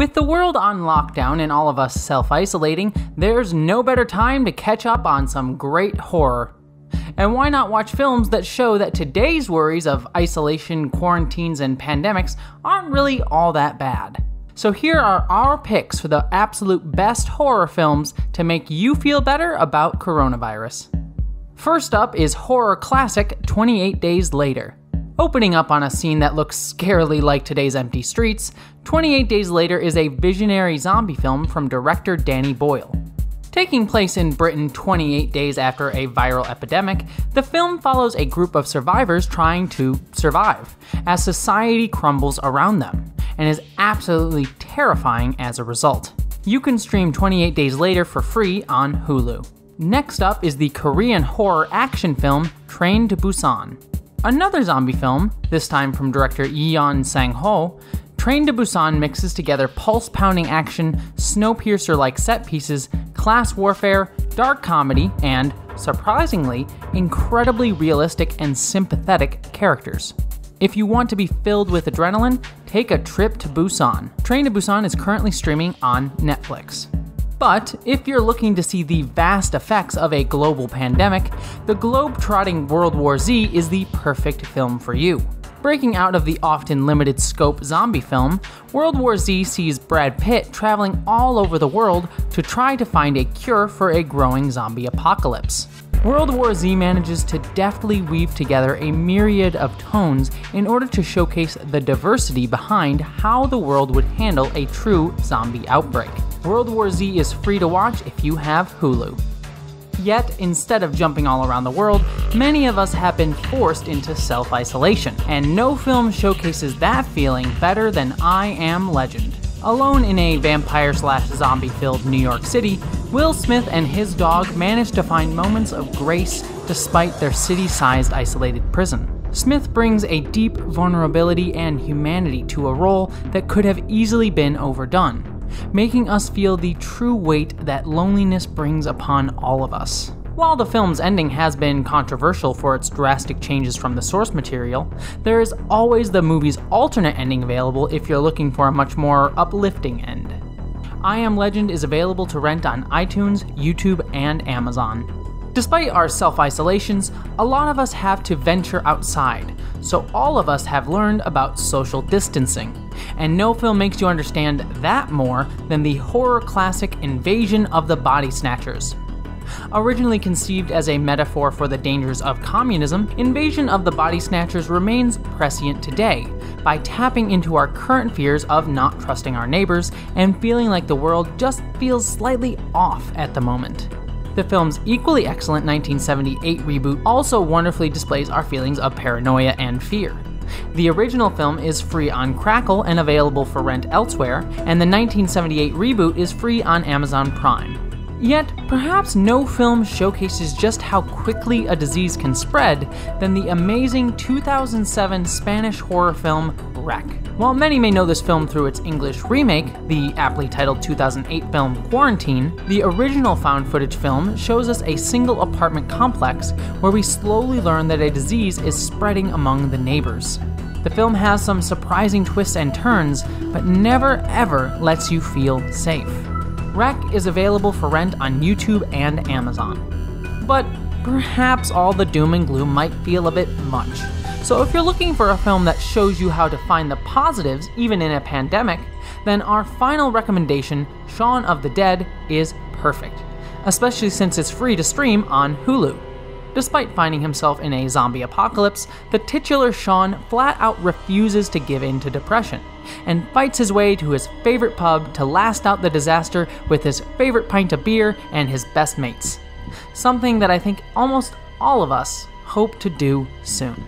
With the world on lockdown and all of us self isolating, there's no better time to catch up on some great horror. And why not watch films that show that today's worries of isolation, quarantines, and pandemics aren't really all that bad? So here are our picks for the absolute best horror films to make you feel better about coronavirus. First up is horror classic 28 Days Later. Opening up on a scene that looks scarily like today's empty streets, 28 Days Later is a visionary zombie film from director Danny Boyle. Taking place in Britain 28 days after a viral epidemic, the film follows a group of survivors trying to survive as society crumbles around them, and is absolutely terrifying as a result. You can stream 28 Days Later for free on Hulu. Next up is the Korean horror action film Train to Busan. Another zombie film, this time from director Yeon Sang Ho, Train to Busan mixes together pulse pounding action, Snowpiercer like set pieces, class warfare, dark comedy, and, surprisingly, incredibly realistic and sympathetic characters. If you want to be filled with adrenaline, take a trip to Busan. Train to Busan is currently streaming on Netflix. But if you're looking to see the vast effects of a global pandemic, the globe-trotting World War Z is the perfect film for you. Breaking out of the often limited scope zombie film, World War Z sees Brad Pitt traveling all over the world to try to find a cure for a growing zombie apocalypse. World War Z manages to deftly weave together a myriad of tones in order to showcase the diversity behind how the world would handle a true zombie outbreak. World War Z is free to watch if you have Hulu. Yet, instead of jumping all around the world, many of us have been forced into self isolation, and no film showcases that feeling better than I Am Legend. Alone in a vampire slash zombie filled New York City, Will Smith and his dog manage to find moments of grace despite their city sized isolated prison. Smith brings a deep vulnerability and humanity to a role that could have easily been overdone making us feel the true weight that loneliness brings upon all of us. While the film's ending has been controversial for its drastic changes from the source material, there is always the movie's alternate ending available if you're looking for a much more uplifting end. I Am Legend is available to rent on iTunes, YouTube, and Amazon. Despite our self isolations, a lot of us have to venture outside, so all of us have learned about social distancing. And no film makes you understand that more than the horror classic Invasion of the Body Snatchers. Originally conceived as a metaphor for the dangers of communism, Invasion of the Body Snatchers remains prescient today by tapping into our current fears of not trusting our neighbors and feeling like the world just feels slightly off at the moment. The film's equally excellent 1978 reboot also wonderfully displays our feelings of paranoia and fear. The original film is free on Crackle and available for rent elsewhere, and the 1978 reboot is free on Amazon Prime. Yet, perhaps no film showcases just how quickly a disease can spread than the amazing 2007 Spanish horror film REC. While many may know this film through its English remake, the aptly titled 2008 film Quarantine, the original found footage film shows us a single apartment complex where we slowly learn that a disease is spreading among the neighbors. The film has some surprising twists and turns, but never ever lets you feel safe. REC is available for rent on YouTube and Amazon. But perhaps all the doom and gloom might feel a bit much. So if you're looking for a film that shows you how to find the positives even in a pandemic, then our final recommendation, Shaun of the Dead, is perfect, especially since it's free to stream on Hulu. Despite finding himself in a zombie apocalypse, the titular Shaun flat out refuses to give in to depression and fights his way to his favorite pub to last out the disaster with his favorite pint of beer and his best mates. Something that I think almost all of us hope to do soon.